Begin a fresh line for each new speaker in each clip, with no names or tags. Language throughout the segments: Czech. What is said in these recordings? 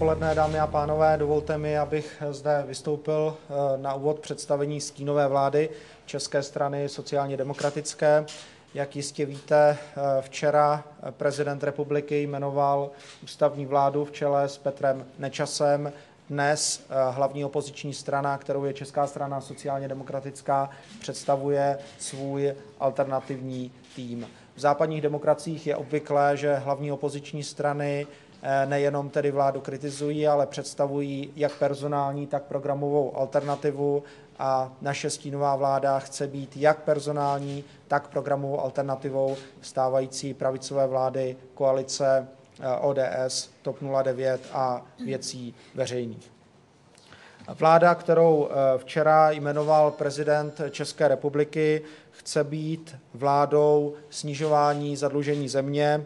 odpoledne, dámy a pánové. Dovolte mi, abych zde vystoupil eh, na úvod představení stínové vlády České strany sociálně demokratické. Jak jistě víte, eh, včera prezident republiky jmenoval ústavní vládu v čele s Petrem Nečasem. Dnes eh, hlavní opoziční strana, kterou je Česká strana sociálně demokratická, představuje svůj alternativní tým. V západních demokraciích je obvyklé, že hlavní opoziční strany Eh, nejenom tedy vládu kritizují, ale představují jak personální, tak programovou alternativu a naše stínová vláda chce být jak personální, tak programovou alternativou stávající pravicové vlády koalice eh, ODS, TOP 09 a věcí veřejných. Vláda, kterou eh, včera jmenoval prezident České republiky, chce být vládou snižování zadlužení země,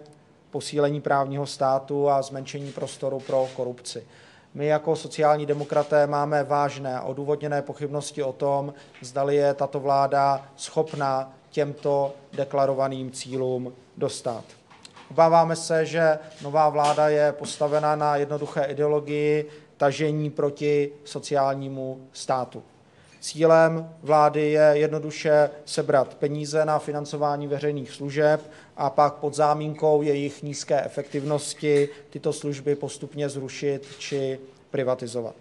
posílení právního státu a zmenšení prostoru pro korupci. My jako sociální demokraté máme vážné a odůvodněné pochybnosti o tom, zdali je tato vláda schopna těmto deklarovaným cílům dostat. Obáváme se, že nová vláda je postavena na jednoduché ideologii tažení proti sociálnímu státu. Cílem vlády je jednoduše sebrat peníze na financování veřejných služeb a pak pod zámínkou jejich nízké efektivnosti tyto služby postupně zrušit či privatizovat.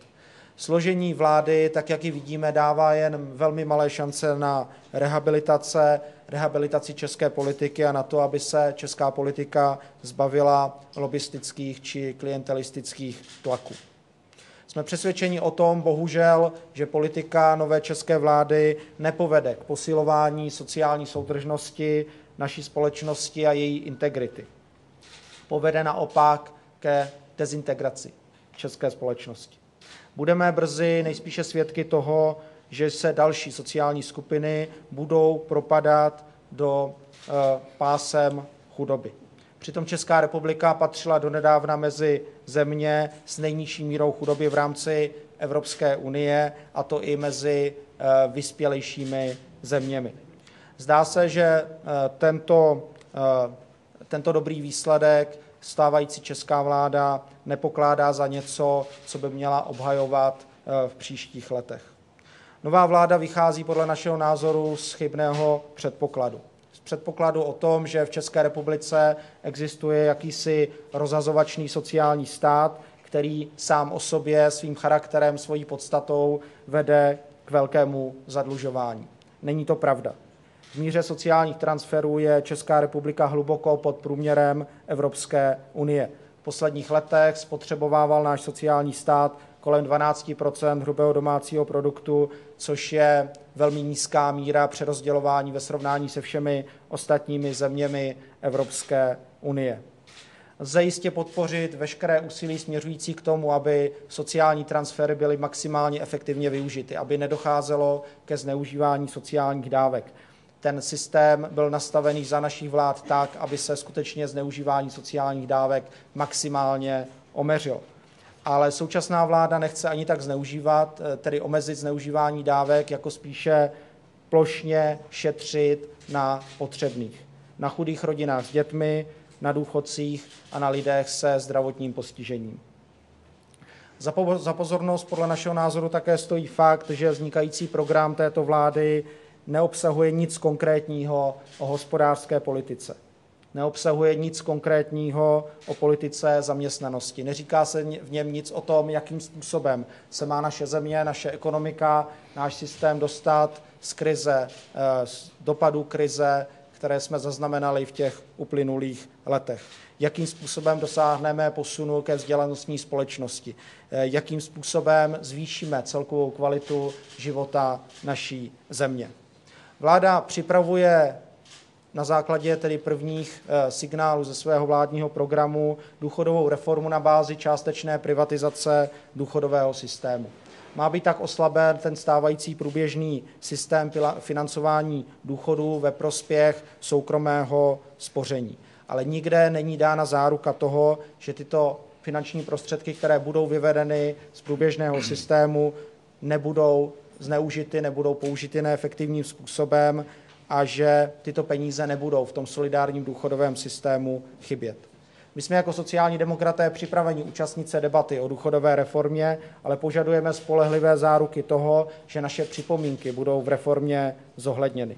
Složení vlády, tak jak ji vidíme, dává jen velmi malé šance na rehabilitace, rehabilitaci české politiky a na to, aby se česká politika zbavila lobistických či klientelistických tlaků. Jsme přesvědčeni o tom, bohužel, že politika nové české vlády nepovede k posilování sociální soudržnosti naší společnosti a její integrity. Povede naopak ke dezintegraci české společnosti. Budeme brzy nejspíše svědky toho, že se další sociální skupiny budou propadat do e, pásem chudoby. Přitom Česká republika patřila donedávna mezi země s nejnižší mírou chudoby v rámci Evropské unie, a to i mezi eh, vyspělejšími zeměmi. Zdá se, že eh, tento, eh, tento dobrý výsledek stávající česká vláda nepokládá za něco, co by měla obhajovat v příštích letech. Nová vláda vychází podle našeho názoru z chybného předpokladu předpokladu o tom, že v České republice existuje jakýsi rozhazovačný sociální stát, který sám o sobě svým charakterem, svojí podstatou vede k velkému zadlužování. Není to pravda. V míře sociálních transferů je Česká republika hluboko pod průměrem Evropské unie. V posledních letech spotřebovával náš sociální stát kolem 12 hrubého domácího produktu, což je velmi nízká míra přerozdělování ve srovnání se všemi ostatními zeměmi Evropské unie. Lze jistě podpořit veškeré úsilí směřující k tomu, aby sociální transfery byly maximálně efektivně využity, aby nedocházelo ke zneužívání sociálních dávek. Ten systém byl nastavený za našich vlád tak, aby se skutečně zneužívání sociálních dávek maximálně omeřilo ale současná vláda nechce ani tak zneužívat, eh, tedy omezit zneužívání dávek, jako spíše plošně šetřit na potřebných, na chudých rodinách s dětmi, na důchodcích a na lidech se zdravotním postižením. Za pozornost podle našeho názoru také stojí fakt, že vznikající program této vlády neobsahuje nic konkrétního o hospodářské politice neobsahuje nic konkrétního o politice zaměstnanosti. Neříká se v něm nic o tom, jakým způsobem se má naše země, naše ekonomika, náš systém dostat z krize, eh, z dopadů krize, které jsme zaznamenali v těch uplynulých letech. Jakým způsobem dosáhneme posunu ke vzdělanostní společnosti, eh, jakým způsobem zvýšíme celkovou kvalitu života naší země. Vláda připravuje na základě tedy prvních eh, signálů ze svého vládního programu důchodovou reformu na bázi částečné privatizace důchodového systému. Má být tak oslaben ten stávající průběžný systém financování důchodů ve prospěch soukromého spoření. Ale nikde není dána záruka toho, že tyto finanční prostředky, které budou vyvedeny z průběžného systému, nebudou zneužity, nebudou použity neefektivním způsobem a že tyto peníze nebudou v tom solidárním důchodovém systému chybět. My jsme jako sociální demokraté připraveni účastnit se debaty o důchodové reformě, ale požadujeme spolehlivé záruky toho, že naše připomínky budou v reformě zohledněny.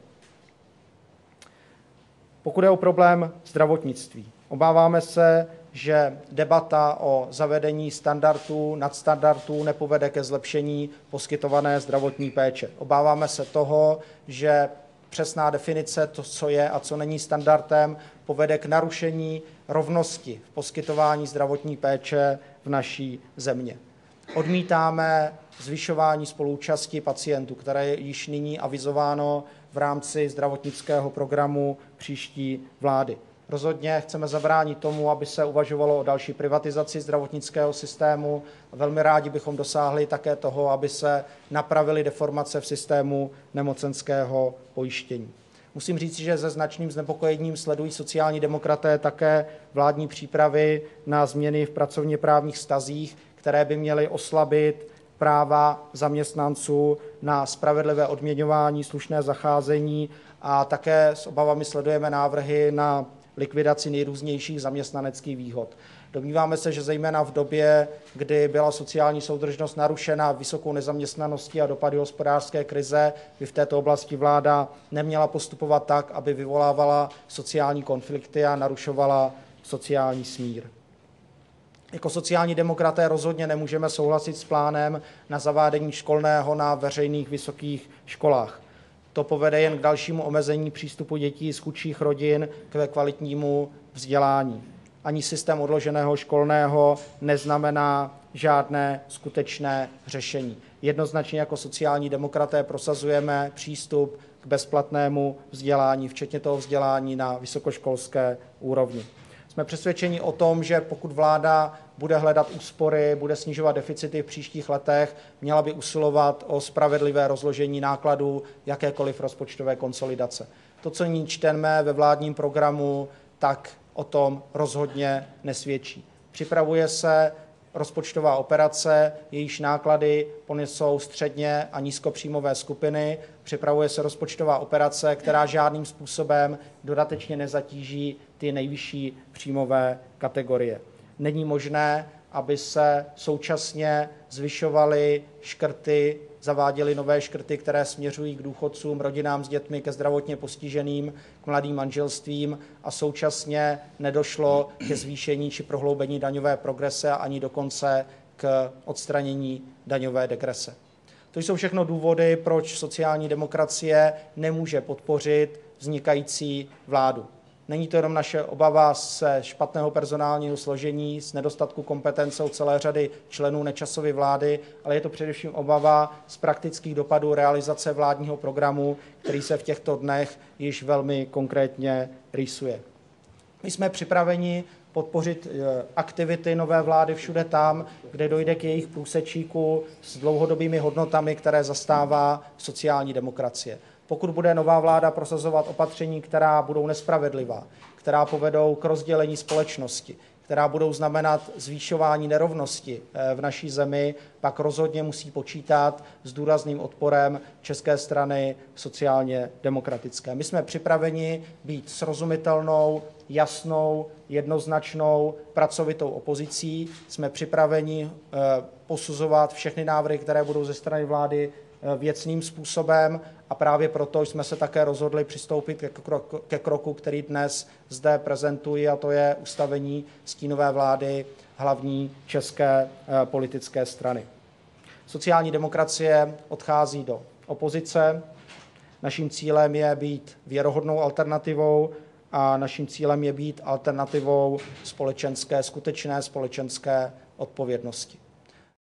Pokud je o problém zdravotnictví, obáváme se, že debata o zavedení standardů, nadstandardů nepovede ke zlepšení poskytované zdravotní péče. Obáváme se toho, že přesná definice, to, co je a co není standardem, povede k narušení rovnosti v poskytování zdravotní péče v naší země. Odmítáme zvyšování spoluúčasti pacientů, které je již nyní avizováno v rámci zdravotnického programu příští vlády. Rozhodně chceme zabránit tomu, aby se uvažovalo o další privatizaci zdravotnického systému. Velmi rádi bychom dosáhli také toho, aby se napravily deformace v systému nemocenského pojištění. Musím říct, že se značným znepokojením sledují sociální demokraté také vládní přípravy na změny v pracovně právních stazích, které by měly oslabit práva zaměstnanců na spravedlivé odměňování, slušné zacházení a také s obavami sledujeme návrhy na likvidaci nejrůznějších zaměstnaneckých výhod. Domníváme se, že zejména v době, kdy byla sociální soudržnost narušena vysokou nezaměstnaností a dopady hospodářské krize, by v této oblasti vláda neměla postupovat tak, aby vyvolávala sociální konflikty a narušovala sociální smír. Jako sociální demokraté rozhodně nemůžeme souhlasit s plánem na zavádění školného na veřejných vysokých školách. To povede jen k dalšímu omezení přístupu dětí z chudších rodin k kvalitnímu vzdělání. Ani systém odloženého školného neznamená žádné skutečné řešení. Jednoznačně jako sociální demokraté prosazujeme přístup k bezplatnému vzdělání, včetně toho vzdělání na vysokoškolské úrovni. Jsme přesvědčeni o tom, že pokud vláda bude hledat úspory, bude snižovat deficity v příštích letech, měla by usilovat o spravedlivé rozložení nákladů jakékoliv rozpočtové konsolidace. To, co nyní čteme ve vládním programu, tak o tom rozhodně nesvědčí. Připravuje se rozpočtová operace, jejíž náklady ponesou středně a nízkopříjmové skupiny. Připravuje se rozpočtová operace, která žádným způsobem dodatečně nezatíží ty nejvyšší příjmové kategorie. Není možné, aby se současně zvyšovaly škrty, zaváděly nové škrty, které směřují k důchodcům, rodinám s dětmi, ke zdravotně postiženým, k mladým manželstvím a současně nedošlo ke zvýšení či prohloubení daňové progrese a ani dokonce k odstranění daňové degrese. To jsou všechno důvody, proč sociální demokracie nemůže podpořit vznikající vládu. Není to jenom naše obava ze špatného personálního složení, z nedostatku kompetence u celé řady členů nečasové vlády, ale je to především obava z praktických dopadů realizace vládního programu, který se v těchto dnech již velmi konkrétně rýsuje. My jsme připraveni podpořit eh, aktivity nové vlády všude tam, kde dojde k jejich průsečíku s dlouhodobými hodnotami, které zastává sociální demokracie. Pokud bude nová vláda prosazovat opatření, která budou nespravedlivá, která povedou k rozdělení společnosti, která budou znamenat zvýšování nerovnosti eh, v naší zemi, pak rozhodně musí počítat s důrazným odporem České strany sociálně demokratické. My jsme připraveni být srozumitelnou, jasnou, jednoznačnou, pracovitou opozicí. Jsme připraveni eh, posuzovat všechny návrhy, které budou ze strany vlády věcným způsobem a právě proto jsme se také rozhodli přistoupit ke kroku, ke kroku, který dnes zde prezentuji, a to je ustavení stínové vlády hlavní české eh, politické strany. Sociální demokracie odchází do opozice. Naším cílem je být věrohodnou alternativou a naším cílem je být alternativou společenské, skutečné společenské odpovědnosti.